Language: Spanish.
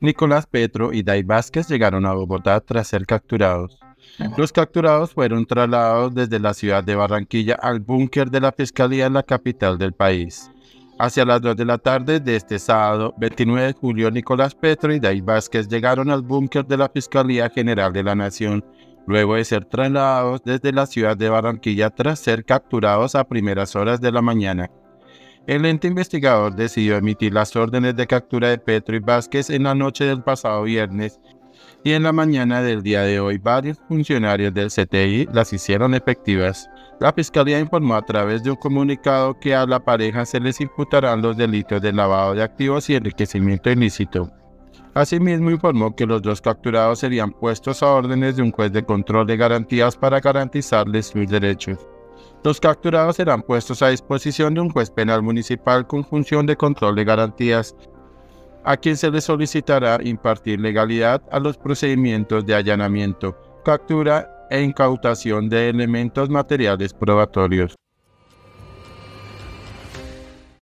Nicolás Petro y Dai Vázquez llegaron a Bogotá tras ser capturados. Los capturados fueron trasladados desde la ciudad de Barranquilla al búnker de la Fiscalía en la capital del país. Hacia las 2 de la tarde de este sábado, 29 de julio, Nicolás Petro y Dai Vázquez llegaron al búnker de la Fiscalía General de la Nación, luego de ser trasladados desde la ciudad de Barranquilla tras ser capturados a primeras horas de la mañana. El ente investigador decidió emitir las órdenes de captura de Petro y Vázquez en la noche del pasado viernes y en la mañana del día de hoy varios funcionarios del CTI las hicieron efectivas. La Fiscalía informó a través de un comunicado que a la pareja se les imputarán los delitos de lavado de activos y enriquecimiento ilícito. Asimismo informó que los dos capturados serían puestos a órdenes de un juez de control de garantías para garantizarles sus derechos. Los capturados serán puestos a disposición de un juez penal municipal con función de control de garantías a quien se le solicitará impartir legalidad a los procedimientos de allanamiento, captura e incautación de elementos materiales probatorios.